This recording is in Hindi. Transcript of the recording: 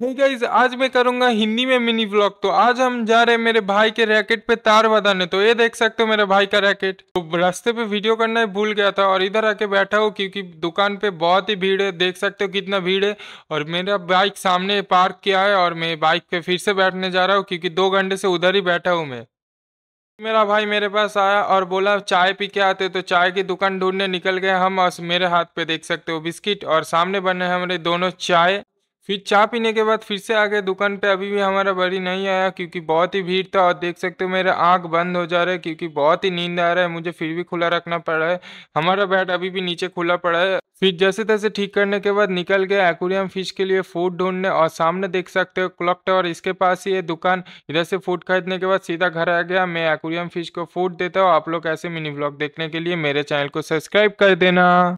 हे गाइस आज मैं करूँगा हिंदी में मिनी व्लॉग तो आज हम जा रहे हैं मेरे भाई के रैकेट पे तार बदाने। तो ये देख सकते हो मेरे भाई का रैकेट तो रास्ते पे वीडियो करना ही भूल गया था और इधर आके बैठा हूँ क्योंकि दुकान पे बहुत ही भीड़ है। देख सकते हो कितना भीड़ है। और मेरा बाइक सामने पार्क किया है और मैं बाइक पे फिर से बैठने जा रहा हूँ क्योंकि दो घंटे से उधर ही बैठा हूँ मैं। मेरा भाई मेरे पास आया और बोला, चाय पी के आते तो चाय की दुकान ढूँढने निकल गए हम और मेरे हाथ पे देख सकते हो बिस्किट और सामने बने हमारे दोनों चाय। फिर चाय पीने के बाद फिर से आ गए दुकान पे अभी भी हमारा बड़ी नहीं आया क्योंकि बहुत ही भीड़ था। और देख सकते हो मेरे आँख बंद हो जा रहा है क्योंकि बहुत ही नींद आ रहा है। मुझे फिर भी खुला रखना पड़ा है। हमारा बैट अभी भी नीचे खुला पड़ा है। फिर जैसे तैसे ठीक करने के बाद निकल गए एक्वेरियम फ़िश के लिए फ़ूड ढूँढने और सामने देख सकते हो क्लॉक टावर इसके पास ही है दुकान। इधर से फ़ूड खरीदने के बाद सीधा घर आ गया। मैं एक्वेरियम फ़िश को फ़ूड देता हूँ। आप लोग ऐसे मिनी ब्लॉग देखने के लिए मेरे चैनल को सब्सक्राइब कर देना।